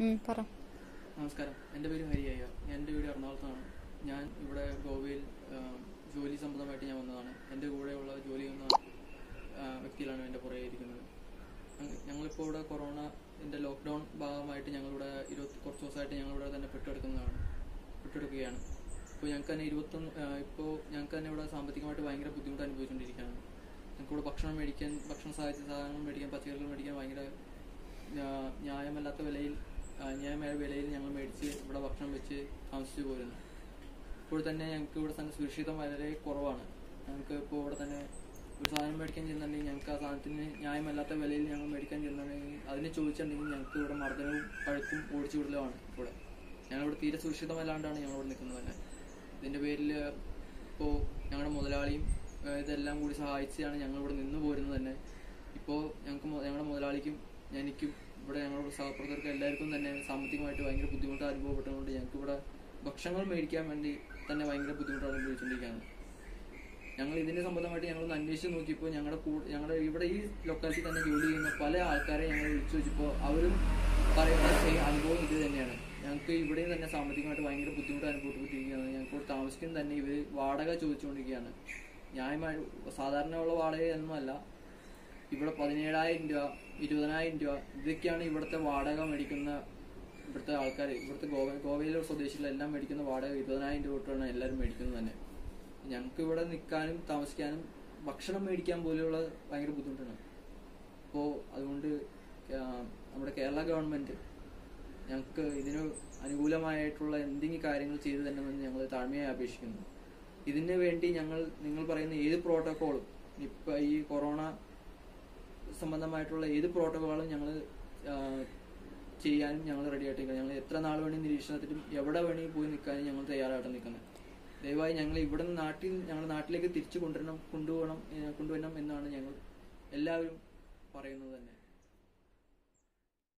നമസ്കാരം. എന്റെ പേര് ഹരിയ്യ ഞാൻ എന്റെ വീട് എറണാകുളത്താണ്. ഞാൻ ഇവിടെ ഗോവയിൽ ജോലി സംബന്ധമായിട്ട് ഞാൻ വന്നതാണ്. എന്റെ കൂടെയുള്ള ജോലി ചെയ്യുന്ന വ്യക്തിയിലാണ് എന്റെ പുറകെ ഇരിക്കുന്നത്. ഞങ്ങളിപ്പോ ഇവിടെ കൊറോണന്റെ ലോക്ക്ഡൗൺ ഭാഗമായിട്ട് ഞങ്ങളിവിടെ ഇരുപത്തി കുറച്ച് ദിവസമായിട്ട് ഞങ്ങളിവിടെ തന്നെ പെട്ടെടുക്കുന്നതാണ്. പെട്ടെടുക്കുകയാണ്. ഇപ്പോൾ ഞങ്ങൾക്ക് തന്നെ ഇരുപത്തൊന്ന് ഇപ്പോ ഇപ്പോൾ ഞങ്ങൾക്ക് തന്നെ ഇവിടെ സാമ്പത്തികമായിട്ട് ഭയങ്കര ബുദ്ധിമുട്ട് അനുഭവിച്ചുകൊണ്ടിരിക്കുകയാണ് ഞങ്ങൾക്കിവിടെ ഭക്ഷണം മേടിക്കാൻ ഭക്ഷണ സാഹിത്യ സാധനങ്ങൾ മേടിക്കാൻ പച്ചക്കറികൾ മേടിക്കാൻ ഭയങ്കര ന്യായമല്ലാത്ത വിലയിൽ ന്യായമായ വിലയിൽ ഞങ്ങൾ മേടിച്ച് ഇവിടെ ഭക്ഷണം വെച്ച് താമസിച്ചു പോരുന്നു. ഇപ്പോൾ തന്നെ ഞങ്ങൾക്ക് ഇവിടെ തന്നെ സുരക്ഷിതം വളരെ കുറവാണ്. ഞങ്ങൾക്ക് ഇപ്പോൾ ഇവിടെ തന്നെ ഒരു സാധനം മേടിക്കാൻ ചെന്നുണ്ടെങ്കിൽ ഞങ്ങൾക്ക് ആ സാധനത്തിന് ന്യായമല്ലാത്ത വിലയിൽ ഞങ്ങൾ മേടിക്കാൻ ചെന്നുണ്ടെങ്കിൽ അതിന് ചോദിച്ചിട്ടുണ്ടെങ്കിൽ ഞങ്ങൾക്ക് ഇവിടെ മർദ്ദനവും പഴുക്കും ഓടിച്ചു വിടലുമാണ് ഇവിടെ. ഞങ്ങളിവിടെ തീരെ സുരക്ഷിതമല്ലാണ്ടാണ് ഞങ്ങളിവിടെ നിൽക്കുന്നത് തന്നെ. ഇതിന്റെ പേരിൽ ഇപ്പോൾ ഞങ്ങളുടെ മുതലാളിയും ഇതെല്ലാം കൂടി സഹായിച്ചാണ് ഞങ്ങളിവിടെ നിന്ന് പോരുന്നത് തന്നെ. ഇപ്പോൾ ഞങ്ങൾക്ക് ഞങ്ങളുടെ മുതലാളിക്കും എനിക്കും ഇവിടെ ഞങ്ങളുടെ സഹപ്രവർത്തകർക്ക് എല്ലാവർക്കും തന്നെ സാമ്പത്തികമായിട്ട് ഭയങ്കര ബുദ്ധിമുട്ട് അനുഭവപ്പെട്ടതുകൊണ്ട് ഞങ്ങൾക്ക് ഇവിടെ ഭക്ഷണങ്ങൾ മേടിക്കാൻ വേണ്ടി തന്നെ ഭയങ്കര ബുദ്ധിമുട്ടാണ് അനുഭവിച്ചുകൊണ്ടിരിക്കുകയാണ് ഞങ്ങൾ ഇതിന്റെ സംബന്ധമായിട്ട് ഞങ്ങളൊന്ന് അന്വേഷിച്ച് നോക്കിയപ്പോൾ ഞങ്ങളുടെ ഞങ്ങളുടെ ഇവിടെ ഈ ലൊക്കാലിറ്റി തന്നെ ജോലി ചെയ്യുന്ന പല ആൾക്കാരെ ഞങ്ങൾ വിളിച്ചു വെച്ചപ്പോൾ അവരും പറയുന്ന അനുഭവം ഇത് തന്നെയാണ്. ഞങ്ങൾക്ക് ഇവിടെയും തന്നെ സാമ്പത്തികമായിട്ട് ഭയങ്കര ബുദ്ധിമുട്ട് അനുഭവപ്പെട്ടിരിക്കുകയാണ്. ഞങ്ങൾക്ക് ഇവിടെ താമസിക്കുന്ന തന്നെ ഇവർ വാടക ചോദിച്ചുകൊണ്ടിരിക്കുകയാണ് ന്യായമായി സാധാരണയുള്ള വാടകയൊന്നുമല്ല. ഇവിടെ പതിനേഴായിരം രൂപ ഇരുപതിനായിരം രൂപ ഇതൊക്കെയാണ് ഇവിടുത്തെ വാടക മേടിക്കുന്ന ഇവിടുത്തെ ആൾക്കാർ ഇവിടുത്തെ ഗോവ ഗോവയിലെ സ്വദേശികളെല്ലാം മേടിക്കുന്ന വാടക ഇരുപതിനായിരം രൂപ തൊട്ടാണ് എല്ലാവരും മേടിക്കുന്നത് തന്നെ. ഞങ്ങൾക്ക് ഇവിടെ നിൽക്കാനും താമസിക്കാനും ഭക്ഷണം മേടിക്കാൻ പോലെയുള്ള ഭയങ്കര ബുദ്ധിമുട്ടാണ്. അപ്പോൾ അതുകൊണ്ട് നമ്മുടെ കേരള ഗവൺമെന്റ് ഞങ്ങൾക്ക് ഇതിന് അനുകൂലമായിട്ടുള്ള എന്തെങ്കിലും കാര്യങ്ങൾ ചെയ്തു തരണമെന്ന് ഞങ്ങൾ താഴ്മയായി അപേക്ഷിക്കുന്നു. ഇതിന് വേണ്ടി ഞങ്ങൾ നിങ്ങൾ പറയുന്ന ഏത് പ്രോട്ടോക്കോളും ഇപ്പം ഈ കൊറോണ സംബന്ധമായിട്ടുള്ള ഏത് പ്രോട്ടോകോളും ഞങ്ങൾ ചെയ്യാനും ഞങ്ങൾ റെഡി ആയിട്ട് ഞങ്ങൾ എത്ര നാൾ വേണി നിരീക്ഷണത്തിലും എവിടെ വേണി പോയി നിൽക്കാനും ഞങ്ങൾ തയ്യാറായിട്ട് നിൽക്കുന്നത്. ദയവായി ഞങ്ങൾ ഇവിടെ നിന്ന് നാട്ടിൽ ഞങ്ങൾ നാട്ടിലേക്ക് തിരിച്ചു കൊണ്ടുവരണം കൊണ്ടുപോകണം കൊണ്ടുവരണം എന്നാണ് ഞങ്ങൾ എല്ലാവരും പറയുന്നത് തന്നെ.